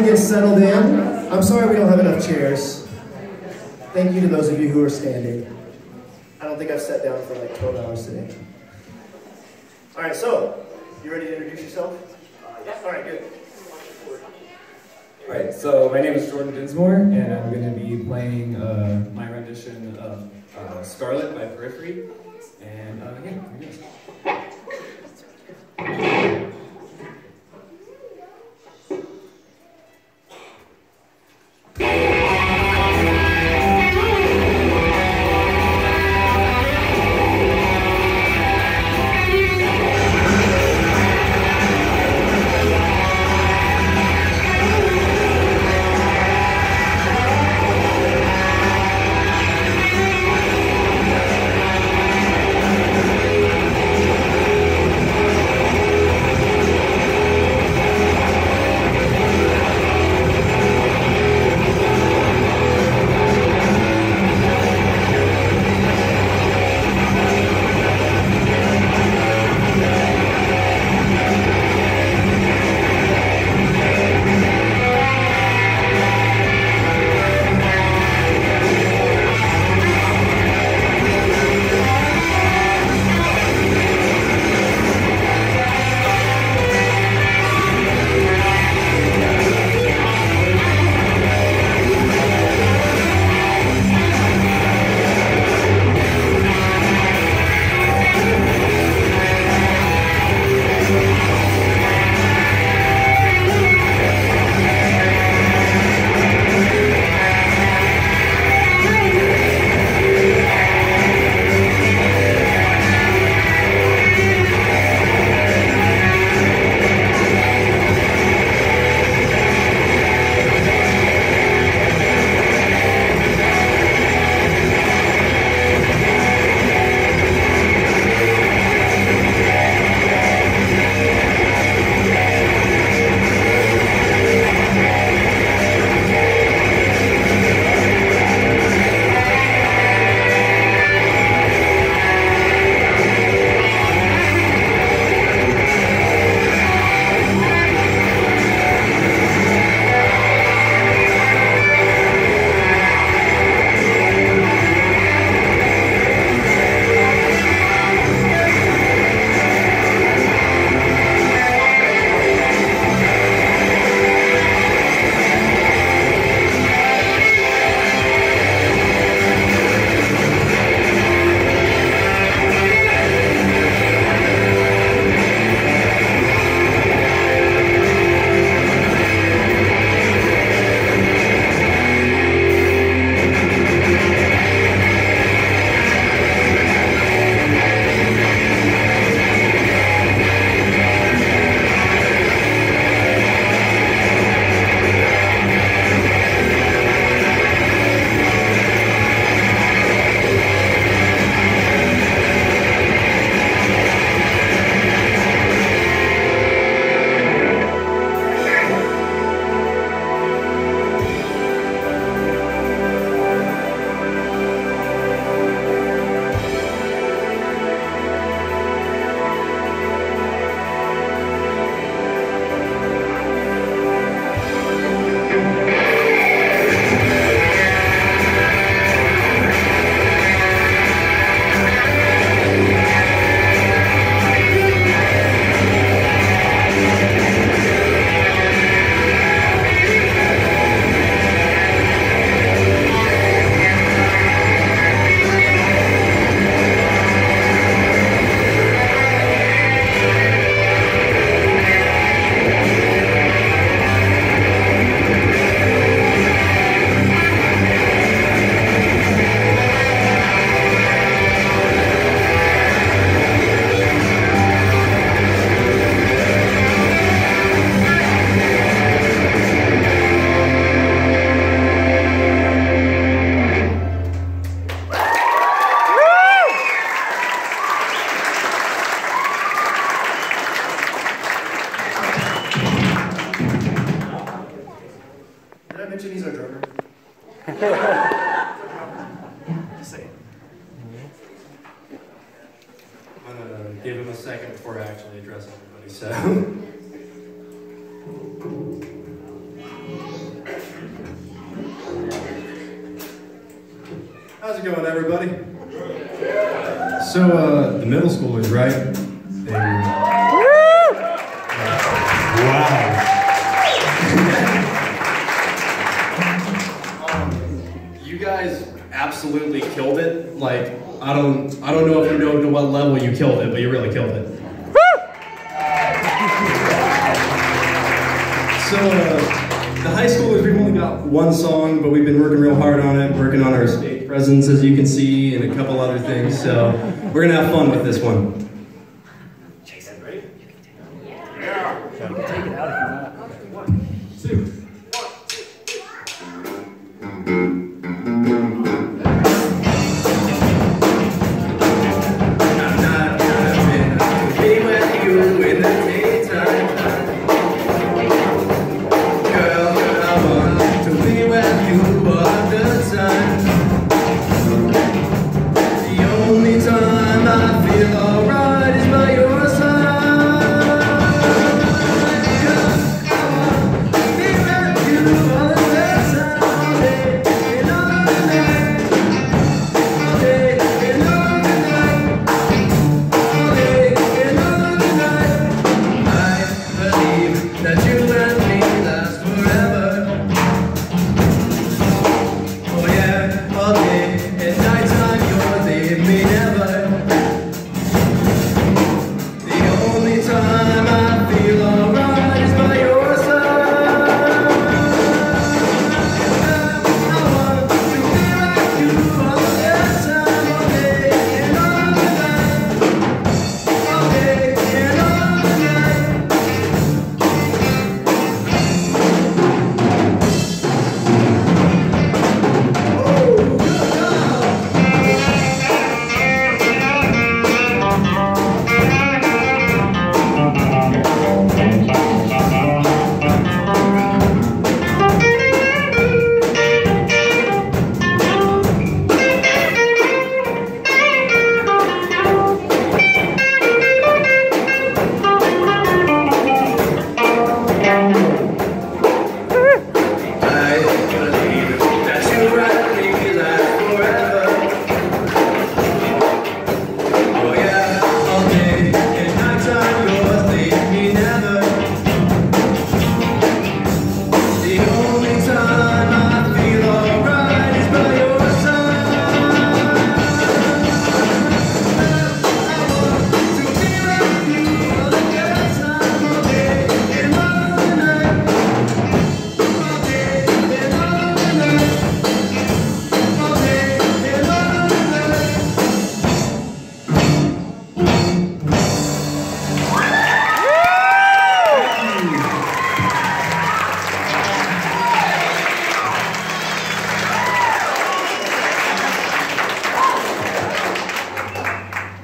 Go ahead and get settled in. I'm sorry we don't have enough chairs. Thank you to those of you who are standing. I don't think I've sat down for like 12 hours today. All right, so, you ready to introduce yourself? All right, good. All right, so my name is Jordan Dinsmore, and I'm going to be playing uh, my rendition of uh, Scarlet by Periphery. And uh, yeah, here it mention he's a drummer. Just saying. I'm gonna give him a second before I actually address everybody, so. How's it going, everybody? So, uh, the middle schoolers, right? Absolutely killed it. Like, I don't, I don't know if you know to what level you killed it, but you really killed it. So, uh, the high schoolers, we've only got one song, but we've been working real hard on it, working on our stage presence, as you can see, and a couple other things. So, we're gonna have fun with this one.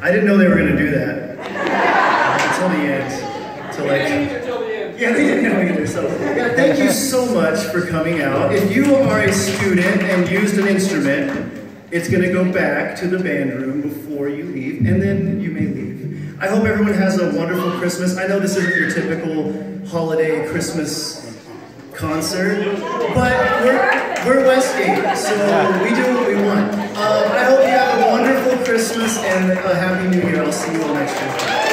I didn't know they were going to do that until the end. Until like, yeah, they didn't know either. So, yeah, thank you so much for coming out. If you are a student and used an instrument, it's going to go back to the band room before you leave, and then you may leave. I hope everyone has a wonderful Christmas. I know this isn't your typical holiday Christmas concert, but we're, we're Westgate, so we do what we want. Um, I hope you Christmas and a Happy New Year. I'll see you all next year.